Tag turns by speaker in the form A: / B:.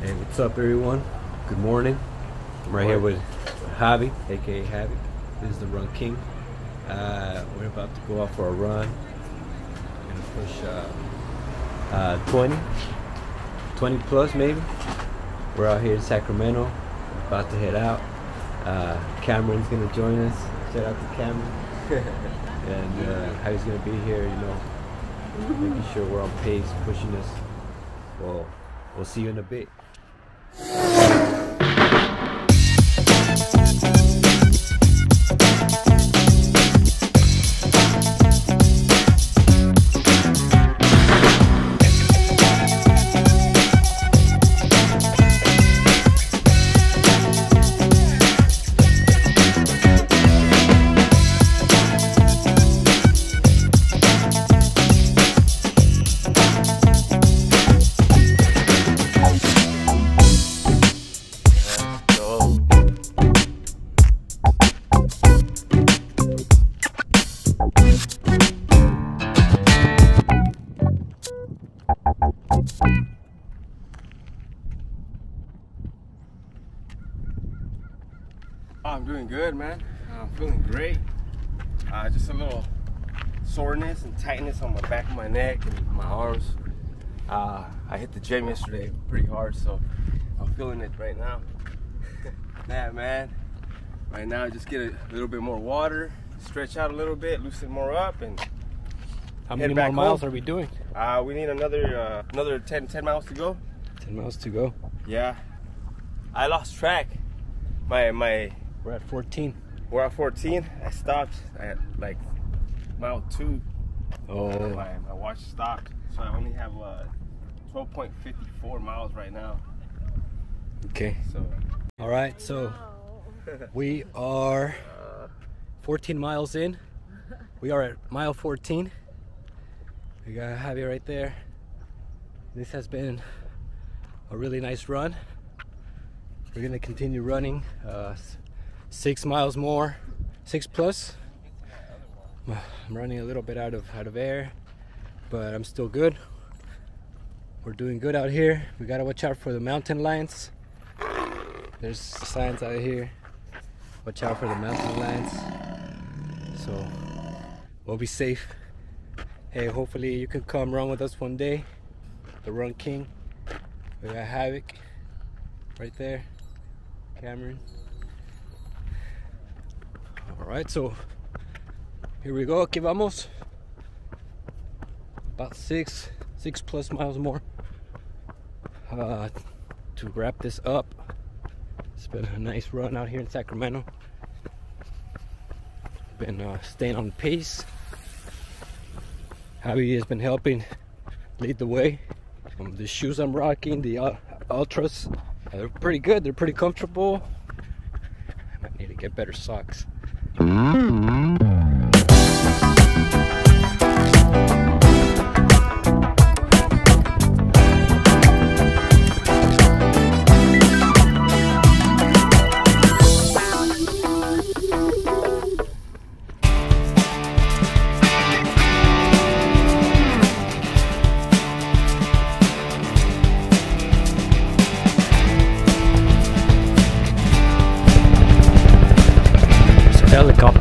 A: Hey, what's up, everyone? Good morning. I'm right here with Javi, aka Havok. This is the Run King. Uh, we're about to go out for a run. We're gonna push uh, uh, 20, 20 plus maybe. We're out here in Sacramento. We're about to head out. Uh, Cameron's gonna join us. Shout out to Cameron. and uh, Javi's gonna be here, you know, making sure we're on pace, pushing us. Well, we'll see you in a bit.
B: Oh, good, man. I'm feeling great. Uh, just a little soreness and tightness on my back of my neck and my arms. Uh, I hit the gym yesterday pretty hard, so I'm feeling it right now. yeah, man. Right now, just get a little bit more water, stretch out a little bit, loosen more up, and
A: How many more miles
B: home.
A: are we doing?
B: uh, we need another uh, another 10, 10 miles to go.
A: 10 miles to go.
B: Yeah. I lost track. My my
A: We're at 14.
B: we're at 14. I stopped at like mile two.
A: Oh,
B: My, my watch stopped, so I only have uh, 12.54 miles right now.
A: okay.
B: So
A: All right, so we are 14 miles in. We are at mile 14. We got Javi right there. This has been a really nice run. We're gonna continue running uh, six miles more, six plus. I'm running a little bit out of out of air, but I'm still good. We're doing good out here. We gotta watch out for the mountain lions. There's signs out here. Watch out for the mountain lions. So we'll be safe. Hey, hopefully you can come run with us one day. The Run King. We got Havok right there. Cameron. Alright, so here we go. Que vamos. About six, six plus miles more. Uh, to wrap this up. It's been a nice run out here in Sacramento. Been uh, staying on pace. Javi has been helping lead the way. Um, the shoes I'm rocking, the uh, Ultras, they're pretty good. They're pretty comfortable. I might need to get better socks. There's helicopter